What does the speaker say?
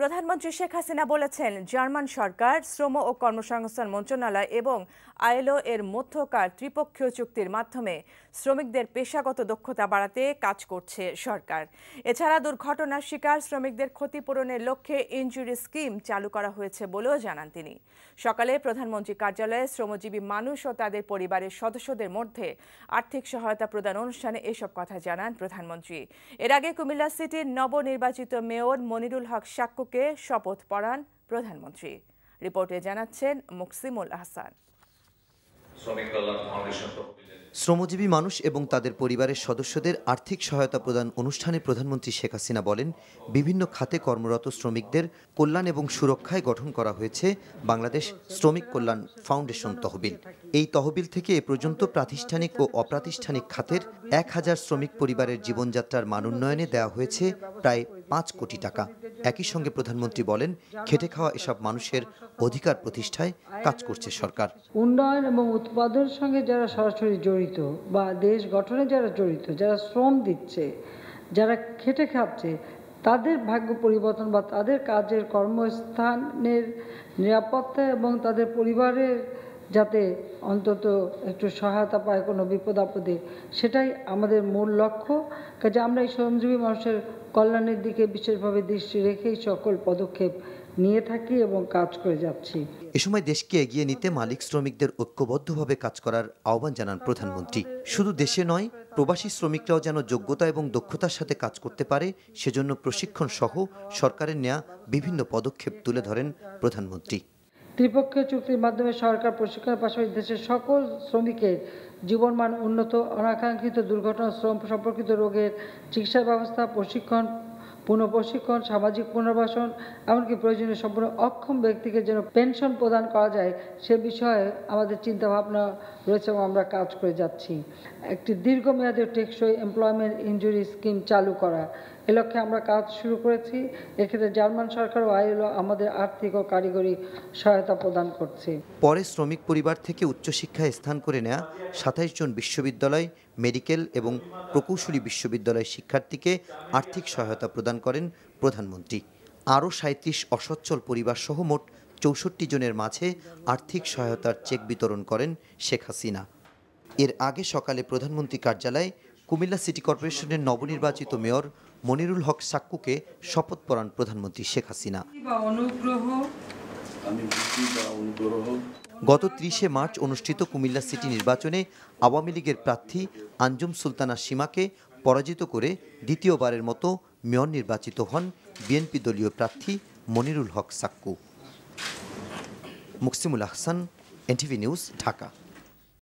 প্রধানমন্ত্রী শেখ হাসিনা বলেছেন, জার্মান সরকার, শ্রম ও কর্মসংস্থান মন্ত্রণালয় এবং আইএলও এর মধ্যকার ত্রিপক্ষীয় চুক্তির মাধ্যমে শ্রমিকদের পেশাগত দক্ষতা বাড়াতে কাজ করছে সরকার। এছাড়া দুর্ঘটনার শিকার শ্রমিকদের ক্ষতিপূরণের লক্ষ্যে ইনজুরি স্কিম চালু করা হয়েছে বলেও জানান তিনি। সকালে প্রধানমন্ত্রী কার্যালয়ে শ্রমজীবী মানুষ ও তাদের পরিবারের সদস্যদের মধ্যে আর্থিক সহায়তা প্রদান অনুষ্ঠানে এসব কথা জানান প্রধানমন্ত্রী। এর আগে কুমিল্লা সিটির নবনির্বাচিত মেয়র মনিরুল হক সাক্কুকে শপথ পড়ান প্রধানমন্ত্রী। রিপোর্টে জানাচ্ছেন মুকসিমুল আহসান শ্রমজীবী মানুষ এবং তাদের পরিবারের সদস্যদের আর্থিক সহায়তা প্রদান অনুষ্ঠানে প্রধানমন্ত্রী শেখ হাসিনা বলেন বিভিন্ন খাতে কর্মরত শ্রমিকদের কল্যাণ এবং সুরক্ষায় গঠন করা হয়েছে বাংলাদেশ শ্রমিক কল্যাণ ফাউন্ডেশন তহবিল। এই তহবিল থেকে এ পর্যন্ত প্রাতিষ্ঠানিক ও অপ্রাতিষ্ঠানিক খাতের এক হাজার শ্রমিক পরিবারের জীবনযাত্রার মান উন্নয়নে দেওয়া হয়েছে প্রায় পাঁচ কোটি টাকা। একই সঙ্গে প্রধানমন্ত্রী বলেন, খেটে খাওয়া এসব মানুষের অধিকার প্রতিষ্ঠায় কাজ করছে সরকার। উন্নয়ন এবং উৎপাদনের সঙ্গে যারা সরাসরি জড়িত বা দেশ গঠনে যারা জড়িত, যারা শ্রম দিচ্ছে, যারা খেটে খাচ্ছে, তাদের ভাগ্য পরিবর্তন বা তাদের কাজের কর্মস্থানের নিরাপত্তা এবং তাদের পরিবারের যাতে অন্তত একটু সহায়তা পায় কোনো বিপদ আপদে, সেটাই আমাদের মূল লক্ষ্য। কাজে আমরা এই শ্রমজীবী মানুষের কল্যাণের দিকে বিশেষভাবে দৃষ্টি রেখেই সকল পদক্ষেপ নিয়ে থাকি এবং কাজ করে যাচ্ছি। এ সময় দেশকে এগিয়ে নিতে মালিক শ্রমিকদের ঐক্যবদ্ধভাবে কাজ করার আহ্বান জানান প্রধানমন্ত্রী। শুধু দেশে নয়, প্রবাসী শ্রমিকরাও যেন যোগ্যতা এবং দক্ষতার সাথে কাজ করতে পারে, সেজন্য প্রশিক্ষণ সহ সরকারের নেয়া বিভিন্ন পদক্ষেপ তুলে ধরেন প্রধানমন্ত্রী। ত্রিপক্ষীয় চুক্তির মাধ্যমে সরকার প্রশিক্ষণের পাশাপাশি দেশের সকল শ্রমিকের জীবনমান উন্নত, অনাকাঙ্ক্ষিত দুর্ঘটনা, শ্রম সম্পর্কিত রোগের চিকিৎসা ব্যবস্থা, প্রশিক্ষণ পুনঃপ্রশিক্ষণ, সামাজিক পুনর্বাসন, এমনকি প্রয়োজনীয় সম্পূর্ণ অক্ষম ব্যক্তিকে যেন পেনশন প্রদান করা যায়, সে বিষয়ে আমাদের চিন্তাভাবনা রয়েছে এবং আমরা কাজ করে যাচ্ছি। একটি দীর্ঘমেয়াদী টেকসই এমপ্লয়মেন্ট ইনজুরি স্কিম চালু করা। এ লক্ষ্যে আমরা কাজ শুরু করেছি। এক্ষেত্রে জার্মান সরকার ও আইএলও আমাদের আর্থিক ও কারিগরি সহায়তা প্রদান করছে। পরে শ্রমিক পরিবার থেকে উচ্চশিক্ষায় স্থান করে নেয়া সাতাইশ জন বিশ্ববিদ্যালয় মেডিকেল এবং প্রকৌশলী বিশ্ববিদ্যালয়ের শিক্ষার্থীকে আর্থিক সহায়তা প্রদান করেন প্রধানমন্ত্রী। আরও সাঁত্রিশ অসচ্ছল পরিবার সহ মোট চৌষট্টি জনের মাঝে আর্থিক সহায়তার চেক বিতরণ করেন শেখ হাসিনা। এর আগে সকালে প্রধানমন্ত্রী কার্যালয়ে কুমিল্লা সিটি কর্পোরেশনের নবনির্বাচিত মেয়র মনিরুল হক সাক্কুকে শপথ পড়ান প্রধানমন্ত্রী শেখ হাসিনা। অনুগ্রহ গত ত্রিশে মার্চ অনুষ্ঠিত কুমিল্লা সিটি নির্বাচনে আওয়ামী লীগের প্রার্থী আঞ্জুম সুলতানা সীমাকে পরাজিত করে দ্বিতীয়বারের মতো মেয়র নির্বাচিত হন বিএনপি দলীয় প্রার্থী Monirul Haque Sakku. Muksimul Ahsan, NTV news, Dhaka.